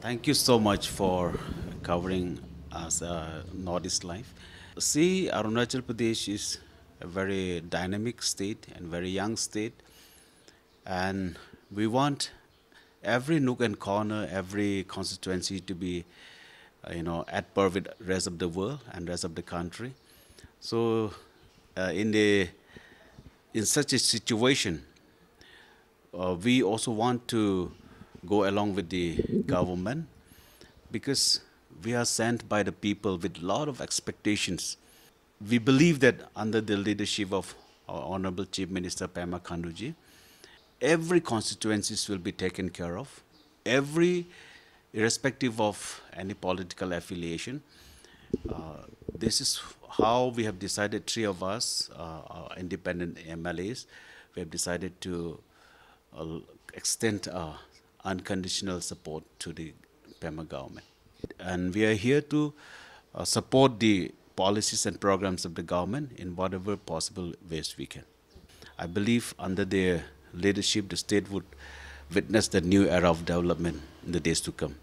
Thank you so much for covering us, uh, Northeast Live. See, Arunachal Pradesh is a very dynamic state and very young state, and we want every nook and corner, every constituency to be, uh, you know, at par with rest of the world and rest of the country. So, uh, in the in such a situation, uh, we also want to go along with the government because we are sent by the people with a lot of expectations. We believe that under the leadership of our Honorable Chief Minister Pema Khanduji, every constituencies will be taken care of. Every, irrespective of any political affiliation, uh, this is how we have decided. Three of us, uh, independent MLAs, we have decided to uh, extend uh, unconditional support to the Pema government. And we are here to uh, support the policies and programs of the government in whatever possible ways we can. I believe under their leadership, the state would witness the new era of development in the days to come.